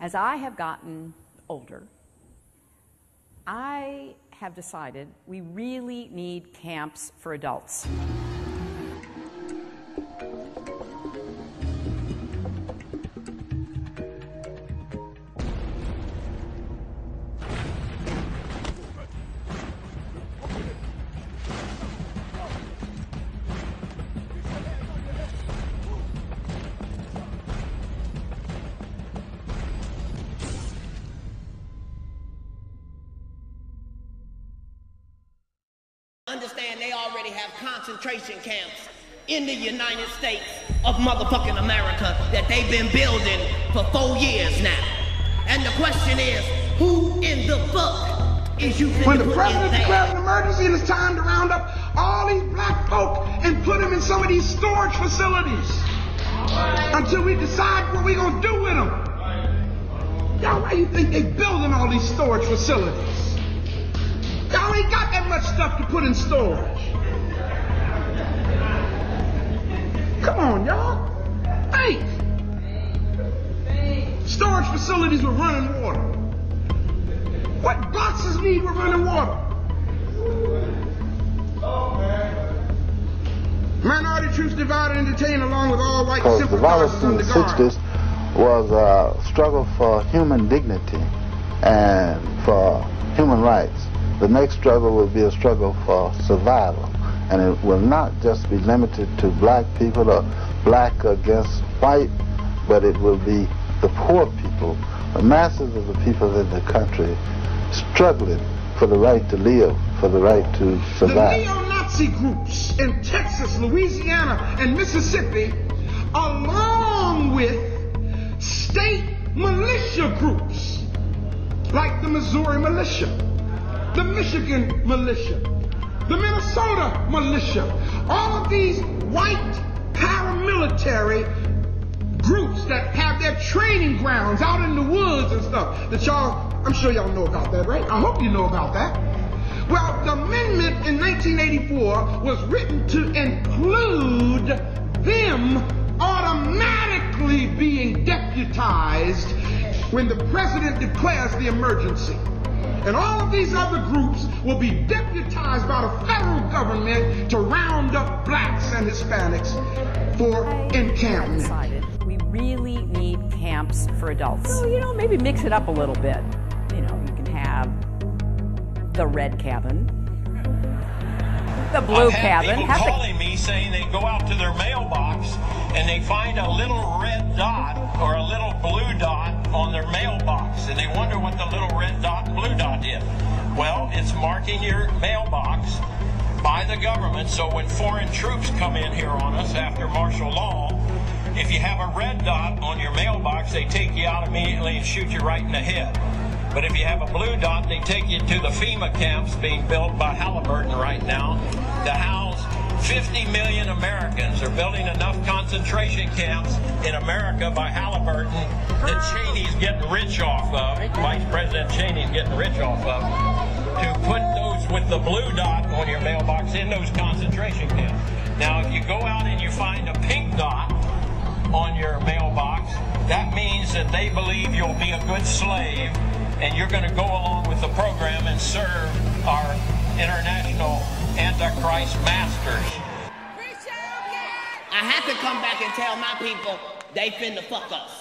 As I have gotten older, I have decided we really need camps for adults. Understand they already have concentration camps in the United States of motherfucking America that they've been building for four years now. And the question is, who in the fuck is you When the president declares an emergency and it's time to round up all these black folk and put them in some of these storage facilities until we decide what we're going to do with them. Y'all, why you think they're building all these storage facilities? Ain't got that much stuff to put in storage. Come on, y'all. Think. Storage facilities with running water. What boxes need with running water? Minority troops divided and detained along with all white Because the violence in the the 60s was a struggle for human dignity and for human rights. The next struggle will be a struggle for survival. And it will not just be limited to black people or black against white, but it will be the poor people, the masses of the people in the country struggling for the right to live, for the right to survive. The neo-Nazi groups in Texas, Louisiana, and Mississippi, along with state militia groups like the Missouri militia, the Michigan militia, the Minnesota militia, all of these white paramilitary groups that have their training grounds out in the woods and stuff that y'all, I'm sure y'all know about that, right? I hope you know about that. Well, the amendment in 1984 was written to include them automatically being deputized when the president declares the emergency. And all of these other groups will be deputized by the federal government to round up blacks and Hispanics for I encampment. decided we really need camps for adults. So, you know, maybe mix it up a little bit. You know, you can have the red cabin, the blue I've had cabin, people have the calling me saying they go out to their mailbox and they find a little red dot or a little blue dot on their mailbox and they wonder what the little red dot Well, it's marking your mailbox by the government so when foreign troops come in here on us after martial law, if you have a red dot on your mailbox, they take you out immediately and shoot you right in the head. But if you have a blue dot, they take you to the FEMA camps being built by Halliburton right now to house 50 million Americans. They're building enough concentration camps in America by Halliburton that Cheney's getting rich off of, Vice President Cheney's getting rich off of, to put those with the blue dot on your mailbox in those concentration camps. Now, if you go out and you find a pink dot, on your mailbox, that means that they believe you'll be a good slave and you're going to go along with the program and serve our international Antichrist masters. I have to come back and tell my people they finna fuck us.